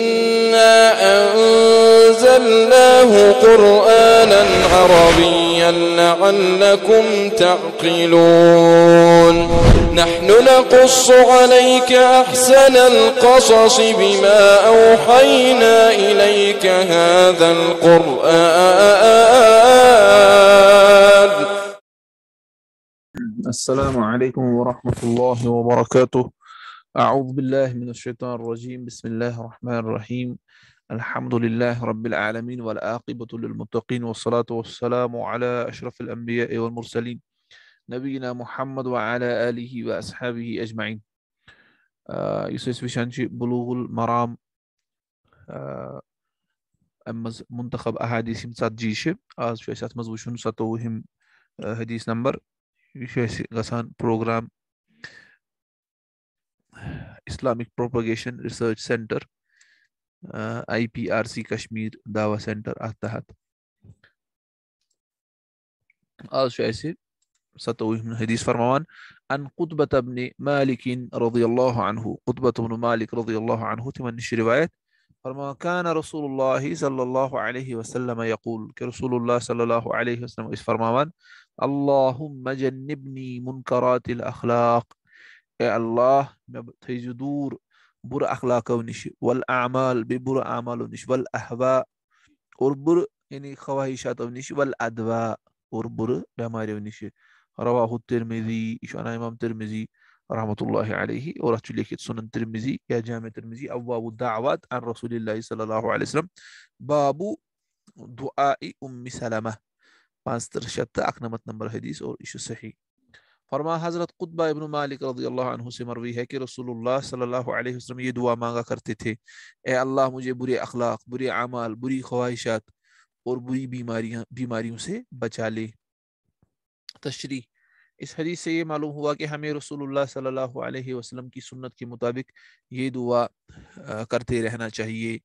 إنا أنزلناه قرآنا عربيا لعلكم تعقلون نحن نقص عليك أحسن القصص بما أوحينا إليك هذا القرآن السلام عليكم ورحمة الله وبركاته. أعوذ بالله من الشيطان الرجيم. بسم الله الرحمن الرحيم. الحمد لله رب العالمين والعاقبة للمتقين والصلاة والسلام على أشرف الأنبياء والمرسلين نبينا محمد وعلى آله وأصحابه أجمعين. آه، يسوس بشانشي بلوغ المرام. آه، أمز منتخب أحاديث مسات جيشة آز شو أسات مزوشون ستوهم آه، حديث نمبر. شو غسان بروغرام Islamic Propagation Research Center uh, IPRC Kashmir Dawa Center at تحت آه شو أسي ستوي من حديث فرمان. عن قطبة بن مالك رضي الله عنه. قطبة بن مالك رضي الله عنه. تمنش رواية فرمان كان رسول الله صلى الله عليه وسلم يقول كرسول الله صلى الله عليه وسلم إيش فرمان؟ اللهم جنبني منكرات الأخلاق. الله تجدور بر أخلاق ونش والأعمال ببر أعمال ونش والأهواء وربر يعني خواهشات ونش والأدواء وربر دمار ونش. رواه الترمذي إيش أنا إمام الترمذي رحمة الله عليه ورحت لك سنن الترمذي يا جامع الترمذي أبواب الدعوات عن رسول الله صلى الله عليه وسلم. باب دعاء أم سلمة. پانستر شتى أكنمت نمبر حدیث فرما حضرت قطبہ ابن مالک رضی اللہ عنہ سے مروی ہے کہ رسول اللہ صلی اللہ علیہ وسلم یہ دعا مانگا کرتے تھے، اے اللہ مجھے برے اخلاق، برے اعمال، بری خواہشات اور بری بیماریاں، بیماریوں سے بچا لے۔ تشریح اس حدیث سے یہ معلوم ہوا کہ ہمیں رسول اللہ صلی اللہ علیہ وسلم کی سنت کے مطابق یہ دعا کرتے رہنا چاہیے۔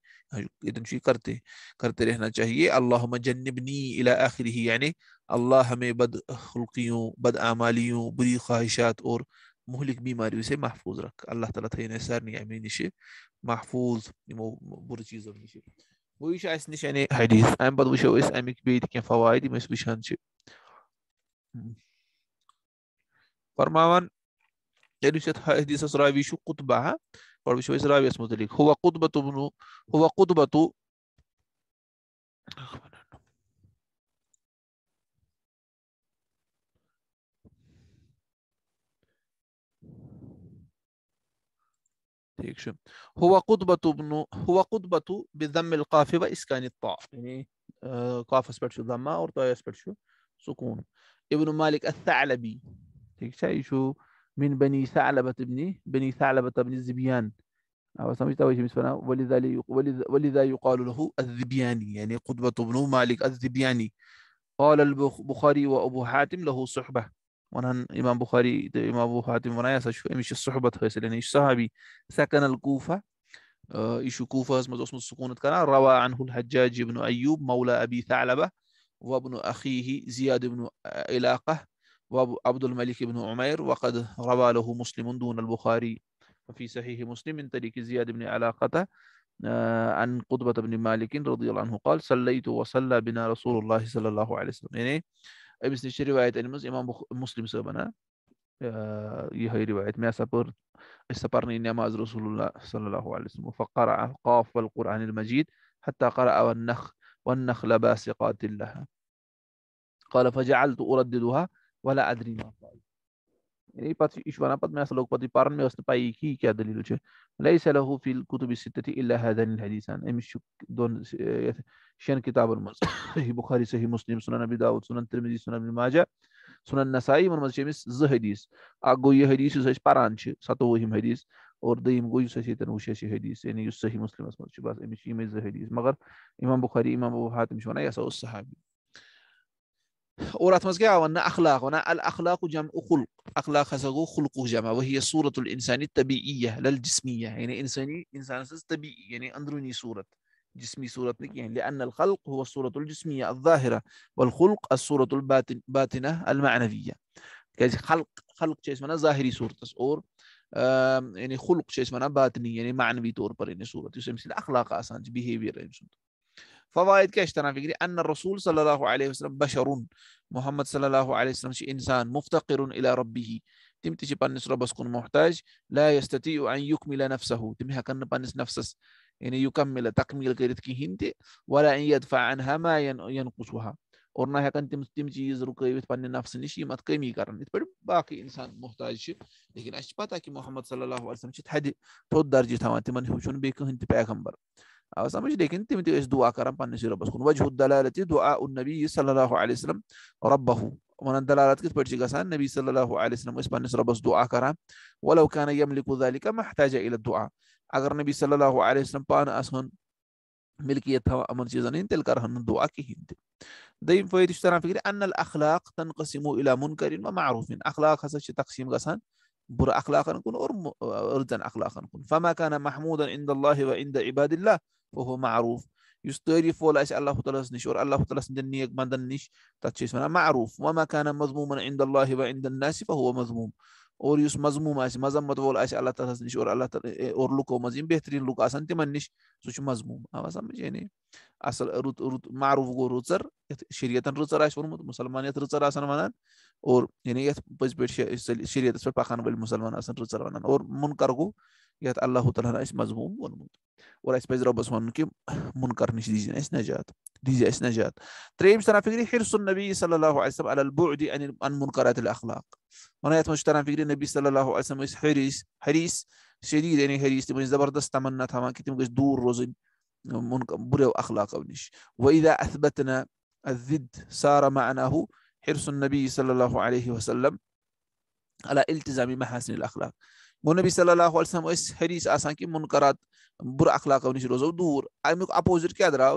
کرتے کرتے رہنا چاہیے۔ اللهم جنبني إلى آخره یعنی اللہ ہمیں بد خلقیوں، بد اعمالیوں، بری خواہشات اور مہلک بیماریوں سے محفوظ رکھ۔ اللہ تعالیٰ تھا سر نیامی نش محفوظ بر چیزوں نش وہی چھِ یعنی حدیث۔ اَمہِ پَتہٕ وٕچھو أسۍ اَمِکۍ بیٚیہِ تہِ کینٛہہ فوٲیِد Parmavan يرشد حديث سرابيش قطبها قربش سرابي اسمه ذلك هو قطبة بن هو قطبة هو قطبة بن هو قطبة بذم القاف وإسكان الطاء. يعني قاف اثبت ذمة أو طاء اثبت سكون ابن مالك الثعلبي ठीक شيء شو من بني ثعلبة ابن بني ثعلبة بن الزبيان. أو سمعت وجه مسفنا ولذا ولذا يقال له الذبياني يعني قطبة بن مالك الذبياني قال البخاري وأبو حاتم له صحبة. ونهن إمام بخاري إمام أبو حاتم ونايا شو إمش الصحبة هيس لأن إيش صحابي؟ سكن الكوفة. إيش كوفة؟ اسمه اسمه السكونة كان. روى عنه الحجاج بن أيوب مولى أبي ثعلبة وابن أخيه زياد بن علاقة وعبد الملك بن عمير وقد روى له مسلم دون البخاري وفي صحيح مسلم من طريق زياد بن علاقة عن قطبة بن مالك رضي الله عنه قال صليت وصلى بنا رسول الله صلى الله عليه وسلم. يعني أمس نشي رواية إمام مسلم سبنا يهي رواية ما سبر استبرني نماز رسول الله صلى الله عليه وسلم فقرأ قاف والقرآن المجيد حتى قرأ والنخ والنخل باسقات لها قال فجعلت أرددها ولا ادري ما فعل یعنی پتی اشواناپت میں اسلوک پتی پارن میں اسن پائی کی کیا دلیل چھے لیس له فی الکتب الستہ الا هذان الحدیثان ام دون شن کتاب المرض صحیح بخاری صحیح مسلم، سنن ابی داؤد سنن ترمذی سنن ابن ماجہ سنن نسائی من مزہ چیمس زٕ حدیث اکھ یہ حدیث یُس أسۍ پران چھِ حدیث اور دٔیِم گوٚو یُس أسۍ ییٚتٮ۪ن وٕچھ حدیث یعنی یُس صحیح مسلمس منٛز چھُ بس أمِس چھِ یِمے زٕ حدیث مگر امام بخاری امام ابو حاتم چھِ وَنان یہِ ہسا صحابی ورات مزقع وأنا أخلاق وأنا الأخلاق جمع خلق. أخلاق هسقو خلق جمع وهي صورة الإنسان الطبيعية للجسمية الجسمية. يعني إنساني إنسان طبيعي. يعني اندروني صورة. جسمي صورة يعني لأن الخلق هو الصورة الجسمية الظاهرة والخلق الصورة الباطنة المعنوية. المعنوية خلق خلق شيء اسمه ظاهري صورة أور يعني خلق شيء اسمه باطني يعني معنوي طور پر يعني صورة. يسمى الأخلاق أخلاق آسان behavior يعني अम सुंद फवायद क्या तरह फिक्र अन रसूल सल्लल्लाहु अलैहि वसल्लम बशरुन मोहम्मद सल्लल्लाहु अलैहि वसल्लम छ इंसान मुफ्तकिरुन इला रब्बिही تم تجي بانس ربس كون محتاج لا يستطيع أن يكمل نفسه تم هكذا بانس نفسس يعني يكمل تكميل كيرت كي هنتي ولا أن يدفع عنها ما ينقصها और ना हेकन तिम तिम चीज रुकवित पन्ने नफ्स निश यम कमी करन इत पे बाकी इंसान मोहताज लेकिन अस पता कि मोहम्मद सल्लल्लाहु अलैहि वसल्लम थद थोद दर्ज थवान तिमन हुचुन बे कहन पैगंबर आव समझ लेकिन तिम तिस दुआ करन पन्ने रब्बस कुन वजह दलालति दुआ उन सल्लल्लाहु अलैहि वसल्लम रब्बहु वन दलालत किस पे गसान नबी सल्लल्लाहु अलैहि वसल्लम इस पन्ने रब्बस दुआ करा वलो कान यमलिकु ذلك محتاج الى الدعاء अगर नबी सल्लल्लाहु अलैहि वसल्लम पान आसन मिल्कियत थवा अमन चीजन तेल करहन दुआ किहिन دايم فايد اشترى فكري أن الأخلاق تنقسم إلى منكر ومعروف أخلاق هذا تقسيم قسان بر أخلاقا نكون أردن أخلاقا نكون فما كان محمودا عند الله وعند عباد الله وهو معروف. يستوري فولا يسأل الله تعالى سنشور الله تعالى سندني يقمان دنش تاتشيس معروف. وما كان مذموما عند الله وعند الناس فهو مذموم. اور يس مذموم اس مذمت ولا اس الله تعالى سنش اور الله اور لوكو مزيم بهترين لوك اسن تمنش سوش مذموم. أما سمج يعني أصل رود رود معروف گو روزر شریعتن روزر اس فرمود مسلمانیت روزر اسن ونان أور يعني يا بس بيت شريعة اس پر بالمسلمان ول مسلمان اسن روزر ونان أور منکر گو يات الله تعالى اس مذموم ونمت ولا اس پز ربس ون کہ منکر نش دیجن اس نجات دیجن اس نجات تریم سنا فکری حرص النبي صلى الله عليه وسلم على البعد عن عن منكرات الأخلاق. وأنا یات مش ترا فکری نبی صلى الله عليه وسلم اس حریص حریص شدید یعنی يعني حریص تم زبردست تمنا تھا کہ تم دور روزن برو أخلاق نش وإذا أثبتنا الضد صار معناه حرص النبي صلى الله عليه وسلم على التزام محاسن الأخلاق. والنبي صلى الله عليه وسلم اس حديث آسان کی منکرات برا اخلاق ونش روزو دور امیک اپوزٹ کیا درا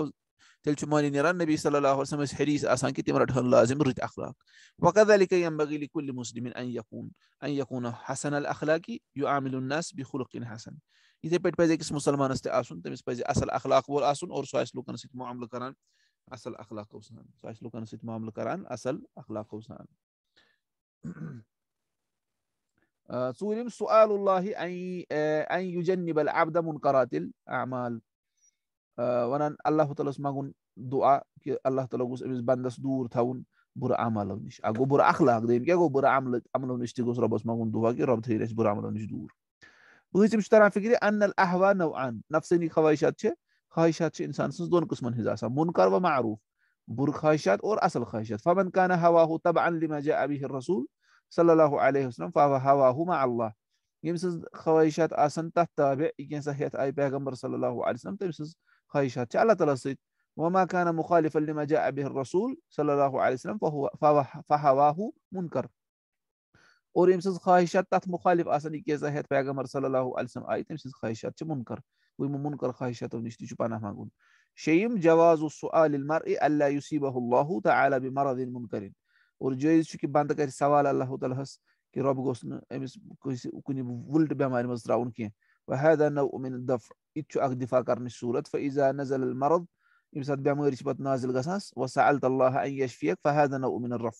تل ماني نيران النبي صلى الله عليه وسلم حديث آسان كي تمرد لازم رد أخلاق وكذلك ينبغي لكل مسلم أن يكون أن يكون حسن الأخلاق يعامل الناس بخلق حسن إذا بيت بيزي كس مسلمان است آسون تمس بيزي أصل أخلاق بول آسون اور سوايس لوكان سيت معاملة كران أصل أخلاق وسان سوايس لوكان سيت معاملة كران أصل أخلاق وسان سوريم سؤال الله أن أن يجنب العبد منكرات الأعمال ونان الله تعالى سمعون دعاء الله تعالى قوس أمس بندس دور تاون برا عمل نش. أقول برا أخلاق دين كي أقول برا عمل عمل نش تقول رب سمعون دعاء كي رب تهيرش برا عمل نش دور. بغيت مش ترى فكري؟ أن الأهواء نوعان. نفسني خواهشات شيء؟ خواهشات شيء إنسان سنس دون قسم هزاسا منكر ومعروف. بر خواهشات أو أصل خواهشات. فمن كان هواه تبعا لما جاء به الرسول صلى الله عليه وسلم فهو هواه مع الله. يم سز خواہشات آسن تحت تابع کینسا ہیت آئی پیغمبر صلى الله عليه وسلم تم سز خواہشات چھ اللہ وما كان مخالفا لما جاء به الرسول صلى الله عليه وسلم فهو فهواه منكر. اور یم سز خواہشات تحت مخالف آسن کینسا ہیت پیغمبر صلى الله عليه وسلم آي تم سز خواہشات منكر ويمو منكر منکر خواہشات نشتی چھ پناہ مانگون شیم جواز السؤال المرء ألا يصيبه الله تعالى بمرض منكر. اور جٲیِز چھُ کہِ بندہ کرے سوال اللہ تعالیٰ ہَس کہِ رب گوس نہٕ أمِس کٲنٛسہِ کُنہِ وٕلٹہٕ بٮ۪مارِ منٛز ترٛاوُن کینٛہہ وحیدا نو اُمِن دف یہِ تہِ دِفاع کرنٕچ صوٗرت فإذا نزل المرض إمسات بیماری چھِ پَتہٕ نازِل گژھان وسألت اللہ یشفیق فحیدا نو اُمِن رف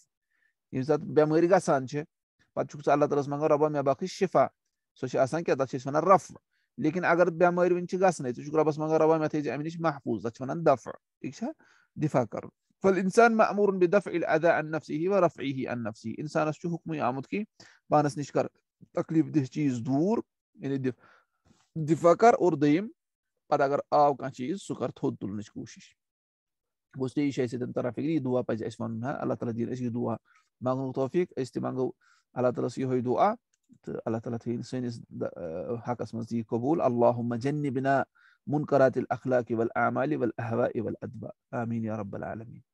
ییٚمہِ ساتہٕ بٮ۪مٲرۍ گژھان چھِ پَتہٕ چھُکھ اللہ تعالیٰ مس رب میں باقی شِفا سو چھِ آسان کہ دچھ سن أسۍ رف لیکِن اگر بیماری ونچ گسن تو چھ رب مس منٛگان رۄبا مےٚ تھٲیزِ اَمہِ محفوٗظ. تَتھ چھِ وَنان دفع ٹھیٖک چھا دِفاع کَرُن فالإنسان مأمور بدفع الأذى عن نفسه ورفعه عن نفسه إنسان شو حُکمٕے آمُت کہِ بانس نشكر. تكليف ده دِہ دوٗر يعني دِفاع کَر اور ديم بعد اگر آو کانٛہہ چیٖز سكر کَر تھوٚد تُلنٕچ کوٗشِش گوٚژھ تہِ یہِ چھِ اَسہِ سۭتۍ دُعا پَزِ اَسہِ وَنُن ها اللہ تعالیٰ دِیِن اَسہِ دُعا مانگو توفیٖق أسۍ تہِ منٛگو اللہ تعالیٰ ہَس یِہوٚے دُعا تہٕ اللہ تعالیٰ تھٲیِن سٲنِس حقَس آه، منٛز یہِ قبوٗل. اللہُمہ جنبنا بِنا الأخلاق والأعمال اعمالہِ والأدباء. احوا وَل آمیٖن یا رب العالمين.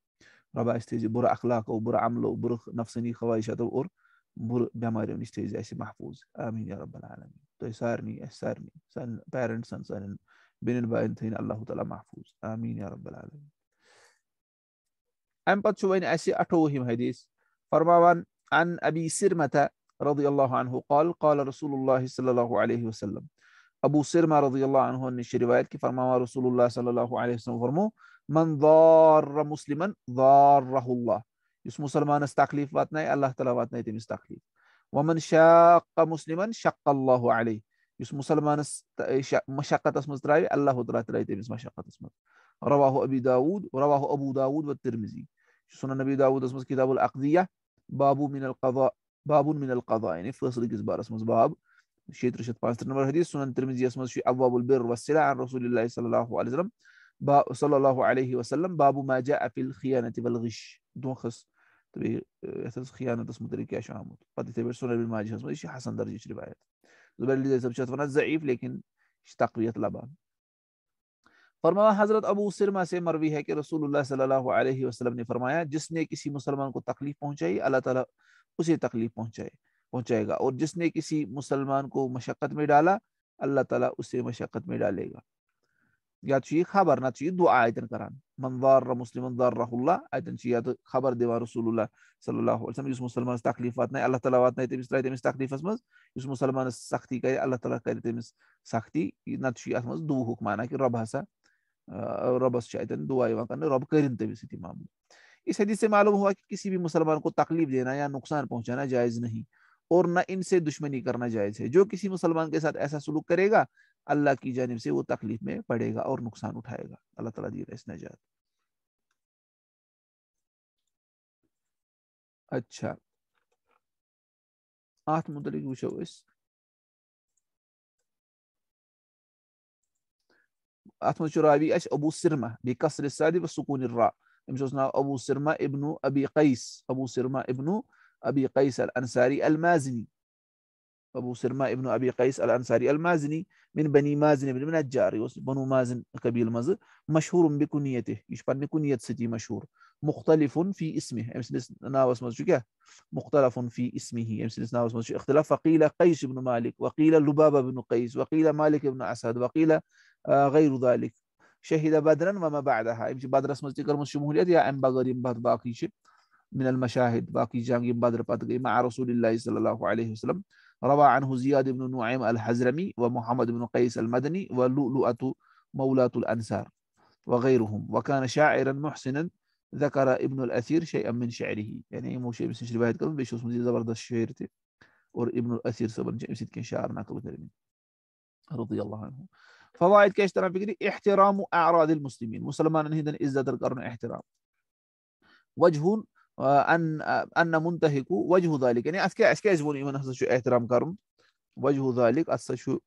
رۄب آسہِ تھٲیزِ بُرٕ اخلاقو بُرٕ عملو بُرٕ نفسٲنی خواہشاتو أور بُرٕ بمارة نِش تھٲیزِ اَسہِ محفوٗظ. آمين يا رب العالمين. تۄہہِ سارني أسارني سارنٕے سانٮ۪ن سن سانٮ۪ن بیٚنٮ۪ن بایَن تھٲیِنۍ الله تعالى محفوٗظ. آمين يا رب العالمين. أم پتہٕ شوين أسي أتوهم اَٹھووُہِم حدیٖث فرماوان عن أبي سِرمتہ رضي الله عنه قال قال رسول الله صلى الله عليه وسلم. أبو سرما رضي الله عنه نش روایت کی فرمایا رسول الله صلى الله عليه وسلم فرمو من ضار مسلما؟ ضاره الله. يسمو سلمان استقليف باتناي الله تلا باتناي تم استقليف. وَمَن شاق مسلما؟ شق الله عليه. يسمو سلمان مُسلمانَس مشقتس منٛز الله تلا تلا ترٛایہِ تٔمِس مشقتس منٛز رواه أبي داوٗد ورواه ابوٗ داوٗد والترمزي تِرمِزی چھُ داود؟ نبی كتاب منٛز باب مِن القضاء باب مِن القضاء. يعني فصل جزبار بارس باب. شیٚترٕہ شیٚتھ پانٛژھ نمبر حديث سُنن تِرمِزیَس اسمه شيء أبواب البِر والسلع عن رسول الله صلى الله عليه وسلم. با صلی اللہ علیہ وسلم، باب ما جاء في الخيانه والغش دوخس tabi esas hıyanet ismidir ki Şahmut. Hadise bir sonra bir maci hasmı işi Hasan derece rivayet. Zübeyirli de sabçat falan zayıf lakin takviyet laban. فرمایا حضرت ابو سرما سے مروی ہے کہ رسول اللہ صلی اللہ علیہ وسلم نے فرمایا، جس نے کسی مسلمان کو تکلیف پہنچائی، اللہ تعالیٰ اسے تکلیف پہنچائے پہنچائے گا، اور جس نے کسی مسلمان کو مشقت میں ڈالا، اللہ تعالیٰ اسے مشقت میں ڈالے گا ना चाहिए दुआ आयतन करान मन दार मुस्लिम दारहुल्ला आयतन चाहिए या तो खबर देवा रसूलुल्लाह सल्लल्लाहु अलैहि वसल्लम इस मुसलमान तकलीफ वात नहीं अल्लाह ताला वात नहीं तमिस तमिस तकलीफ मज इस मुसलमान सख्ती करे अल्लाह ताला करे तमिस सख्ती ना चाहिए मज दु हुक्माना कि रब हसा रबस दुआ कर रब कर तमिस मामूल इस हदीस से मालूम हुआ कि किसी भी मुसलमान को तकलीफ देना या नुकसान पहुंचाना जायज़ नहीं और न इनसे दुश्मनी करना जायज़ है जो किसी मुसलमान के साथ ऐसा सलूक करेगा अल्लाह की اللہ کی جانب سے وہ تکلیف میں پڑے گا اور نقصان اٹھائے گا۔ اللہ تعالیٰ دیے اس نجات۔ اچھا۔ آت متعلق پوچھو اس۔ آت متشرابی اش ابو سرمہ، بکسر الساد والسکون الراء۔ امس اسنا ابو سرما ابنو ابی قیس، ابو سرما ابنو ابی قيس الانصاري المازني أبو سرما ابن أبي قيس الأنصاري المازني من بني مازن بن النجار بنو مازن قبيل مز مشهور بكنيته يشبه كنية ستي مشهور مختلف في اسمه أمس ناوس مختلف في اسمه أمس ناوس اختلاف فقيل قيس بن مالك وقيل لبابة بن قيس وقيل مالك بن أسد وقيل آه، غير ذلك. شهد بدرا وما بعدها. أمس بدر اسمه ذكر شموليات يا أم بغير باقي شيء. من المشاهد. باقي جانب بدر مع رسول الله صلى الله عليه وسلم. روى عنه زياد بن نعيم الحزرمي ومحمد بن قيس المدني ولؤلؤة مولاة الأنصار وغيرهم. وكان شاعرا محسنا ذكر ابن الأثير شيئا من شعره. يعني مو شيء بس رواية كلام بيشوف مزيد زبردست شعرته. وابن الأثير سبن مسجد كان شاعر ناقل كلمين رضي الله عنه. فوائد كيش ترى فكري؟ احترام أعراض المسلمين. مسلمان هنا إذا القرن احترام. وجه ان أن منتهك وجه ذلك. يعني اسكي يزبون من هذا شو احترام كرم. وجه ذلك اس شو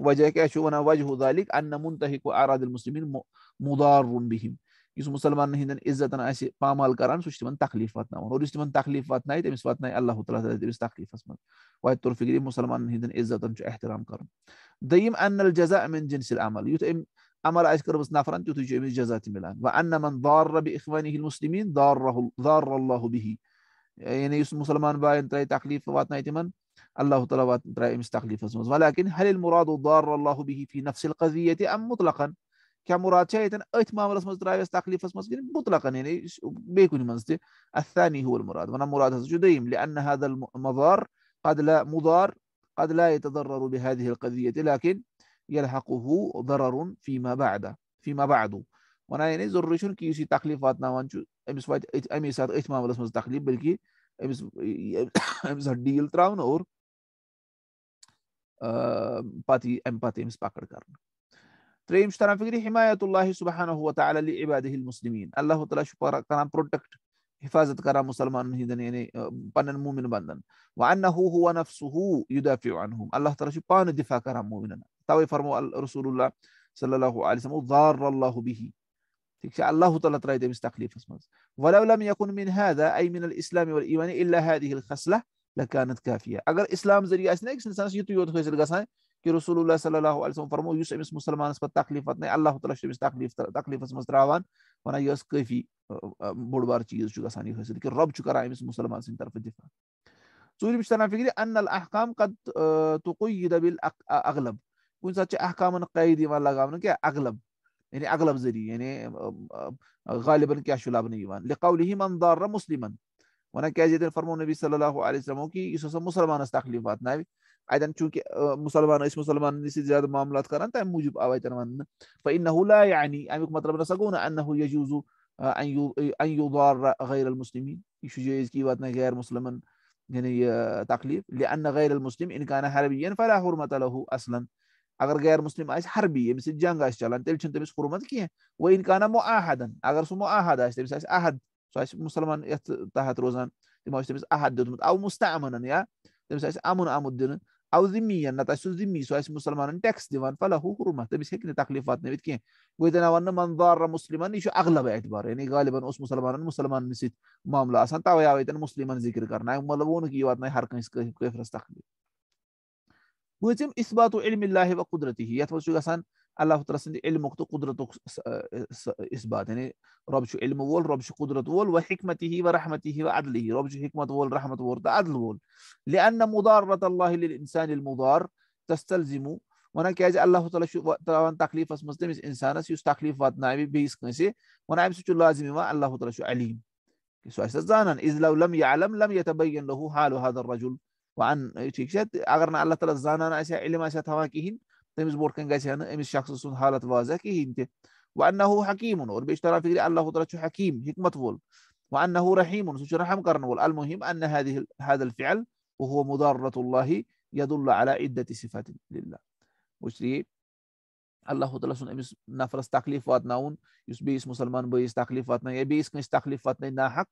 وجه क्या شو أنا وجه ذلك أن منتهك أعراض المسلمين مضار بهم. یُس مُسلمان ہٕنٛدٮ۪ن عزتن آسہِ پامال کران سُہ چھُ تِمن تکلیٖف واتناوان اور یُس تِمن تکلیٖف واتنایہِ تٔمِس واتنایہِ اللہ تعالیٰ تٔمِس تکلیٖفس منٛز واتہِ طور فِکرِ مُسلمانن ہٕنٛدٮ۪ن عزتن چھُ احترام کرُن دوٚیِم أن الجزا من جنس العمل یُتھ عمل آسہِ کٔرمٕژ نفرن تیُتھُے چھُ أمِس جزا تہِ مِلان وۄنۍ ان من ضار بإخوانه المسلمين ضار ضار الله به. یعنی یُس مُسلمان باین ترایہِ تکلیٖف واتنایہِ تِمن الله ترایہِ أمِس تکلیٖفس منٛز ولكن هل المراد ضار الله به في نفس القضية أم مطلقا؟ کیا مراد چھا ییٚتٮ۪ن أتھۍ معاملس مُطلقن یعنی بیٚیہِ کُنہِ منٛز الثاني هو المراد. ونان مراد چھُ دوٚیِم لأن هذا المضار قد لا مضار قد لا يتضرر بهذه القضية. لكن يلحقه ضرر فيما بعد فيما بعد. ونان یعنی ضروٗری چھُنہٕ کہِ یُس یہِ تکلیٖف واتناوان چھُ أمِس واتہِ اَمے ساتہٕ أتھۍ معاملس منٛز تکلیٖف بٔلکہِ أمِس أمِس آو ڈیٖل تراونہٕ اور پتہٕ یی اَمہِ پتہٕ أمِس پکڑ کرنہٕ ترٛیٚیِم چھُ تران فِکرِ حمایت اللہ سُبحانہ تعالیٰ عبادِ المسلمیٖن اللہ تعالیٰ چھُ کران پروٹیکٹ حفاظت کران مُسلمانن ہٕنٛدٮ۪ن یعنی پنٕنٮ۪ن مومِن بنٛدن وۄنۍ اَنہ ہُہ ہُہ وَنف سُہ ہُہ یُدافیو انہُم اللہ دِفاع کران مومِنن رسول اللہ صلی اللہ علیہ وسلم ضار اللہ بِہی ٹھیٖک چھا اللہ تعالیٰ ترایہِ تٔمِس تکلیٖفس منٛز ولولم یکُن من هذا أي من الإسلام والایمان إلا هذه الخصلة لكانت كافية. ذٔریعہٕ آسہِ نہ أکِس اِنسانس یُتُے یوت حٲصِل گژھان کہ رسول اللہ صلی اللہ علیہ وسلم فرمو یُس أمِس مُسلمانس پتہٕ تکلیٖف واتنایہِ اللہ تعالیٰ أمِس تکلیٖف تکلیٖفس منٛز تراوان وَنان یہِ ٲس کٲفی بوٚڑ بار چیٖز چھُ گژھان یہِ حٲصِل کہِ رۄب چھُ کران أمِس مُسلمان سٕنٛدِ طرفہٕ دِفاع ژوٗرِم چھُ تران فِکرِ أن الحکام قد تُقُیہِ دبِل أغلب. کُنہِ ساتہٕ أحكام احکامَن قید یِوان لگاونہٕ أغلب. يعني أغلب زري يعني غالباً كي چھُ لَبنہٕ لقوله من ضار مسلما. وأنا کیٛازِ ییٚتٮ۪ن فرمو نبی صلی اللہ علیہ وسلمو کہِ یُس ہسا مُسلمانَس تکلیٖف أيضا اتٮ۪ن مُسلمان اسم مسلمان نِش زیادٕ معاملات كران تَمہِ موجب آو اتٮ۪ن وَننہٕ فإنه لا یعنی اَمیُک مطلب نہ أنه يجوز آه، أن انہو یجوٗزو غیر المسلمیٖن یہِ چھُ جٲیِز کہِ یہِ واتنایہِ غیر مُسلمن یعنی يعني، یہِ آه، تکلیٖف لہِ إن كان حربيا فلا حرمة له أصلا. اگر غیر مسلم آس حربی یمس جنگ آس چلان تیل چھن تمس حرمت کی و ان کانا معاہدا اگر سو معاہد آس تمس آس عہد سو آس مسلمان یت تحت روزان تم آس تمس عہد دیتمت، او مستعمنا یا تمس آس امن آمد دن او ذمی نہ تاسو ذمی سو آس مسلمانن ٹیکس دیوان فلا ہو حرمت تمس ہک تکلیفات نہ ویت کی گوی دنا ون من ضار مسلمان یہ اغلب اعتبار یعنی غالبا اس مسلمانن مسلمان نسیت معاملہ آسان تا ویتن مسلمان ذکر کرنا مطلب ون کی وات نہ ہر کنس کفرس تکلیف ويتم إثبات علم الله وقدرته. يثبت شو قصان الله ترسل علمك قدرته إثبات. يعني رب شو علمه وول رب شو قدرته وول وحكمته ورحمته وعدله. رب شو حكمته وول رحمته وول عدل وول. لأن مضارة الله للإنسان المضار تستلزم. وأنا كاج الله تعالى شو طبعا تكليف اس مسلم إنسان اس تكليف وات نايم بيس كنسي. وأنا امس شو لازم ما الله تعالى شو عليم. سو أساس زانا إذ لو لم يعلم لم يتبين له حال هذا الرجل. وعن چیکشت أغرنا نه الله زانا زانان اسا علم اسا توا کیهن تمیز بور کنگا سیان امیز شخص سون حالة واضح کیهن ته وأنه حكيم ورب بیشتر فكري الله تعالی حكيم حكمة فول. وأنه رحيم سوش رحم قرن. المهم أن هذه هذا الفعل وهو مضارة الله يدل على عدة صفات لله. وشري الله تعالى سن إمس نفرس تكليفات ناون يسبي اسم سلمان بيس تكليفات نا يبي اسم تكليفات نا حق.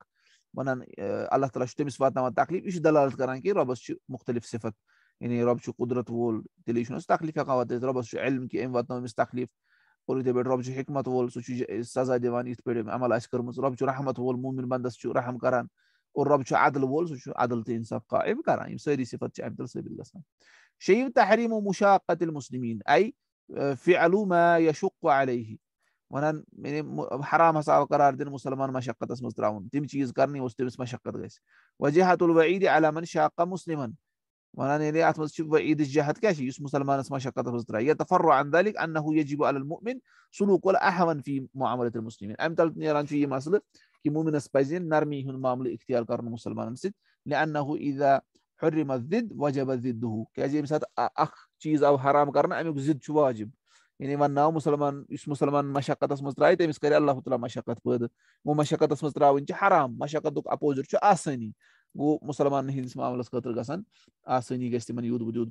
منن الله تعالی شتم صفات يعني نما تکلیف دلالت کردن که رب شو مختلف صفت یعنی رب شو قدرت ول دلیشون است تکلیف قوات رب شو علم که این وطن مس تکلیف اور دې رب شو حکمت وول سو شو سزا دیوان ایت پړم عمل اس کرم رب شو رحمت ول مومن بندس شو رحم کران اور رب چی عدل وول سو شو عدل ته انصاف قائم کران یم سری صفت چی عبد الصبر الله شيء تحريم مشاقة المسلمين أي آه، فعل ما يشق عليه. ونن وَنان يعني حرام ہسا آو قرار دِنہٕ مُسلمان شقت اسم ترٛاوُن تِم چیٖز کرنہِ یُس تٔمِس مَشقت گژھِ وجہت الوعیٖد علامن شاقہ مُسلِمن وَنان يعني ییٚلہِ اَتھ منٛز چھِ وعیٖدٕچ جہت کیٛاہ چھِ یُس مُسلمانس مَشقتس منٛز يتفرع عن ذلك أنه يجب على المؤمن سلوك الاحون فی معاملت المُسلِمن اَمہِ تل نیران چھُ یہِ مسلہٕ کہِ مومِنس پزِ نرمی ہُنٛد معاملہٕ اختیار کرُن مُسلمانن سۭتۍ لِانہوٗ عیٖدا حُرمت ضِد وجب ضِدُہوٗ كاجي مسات أخ شيء آو حرام کرنہٕ اَمیُک ضِد شو واجب. یعنی وَن ناو مسلمان اس مسلمان مشقتس مز ترائے تمس کرے اللہ تعالیٰ مشقت پید وہ مشقتس مز تراون حرام، مشقت اپوزٹ چھ آسانی وہ مسلمان ہندس معاملس خاطر گسن آسانی گژھِ تمن یود وجود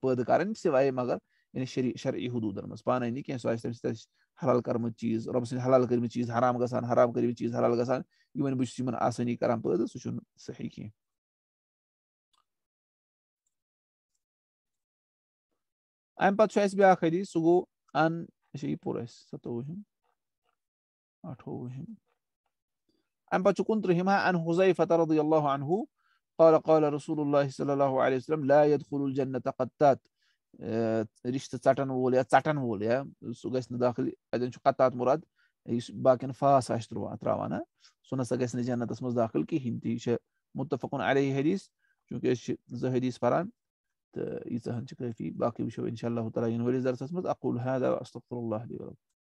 پید کرن سوائے مگر یعنی شرعی شرعی حدودن مز پانے نی کہ سُہ آسہِ تٔمِس حلال کرم چیز رب سن حلال کرم چیز حرام گژھان، حرام کرم چیز حلال گژھان، یِمن بہٕ چھُس یِمن آسٲنی کران پٲدٕ، سُہ چھُنہٕ صحیح کینٛہہ۔ I'm pachais bia khedi sugo an shi pores satohim atohim I'm pachkuntrihim an Huzaifa radhiyallahu anhu قال قال رسول الله صلى الله عليه وسلم لا يدخل الجنة قتات رشتة تاتن وول يا تاتن وول يا سوغس داخل أجن شو قتات مراد باكن فاس أشتروا أتراوانا سونا سوغس نجنة تسمز داخل كي هنتي متفقون عليه حديث چونکہ زہدیس پران يتسهل شكرا فيه باقي بشوي إن شاء الله تعالى ينوي ينولي زارة أقول هذا وأستغفر الله لي ولكم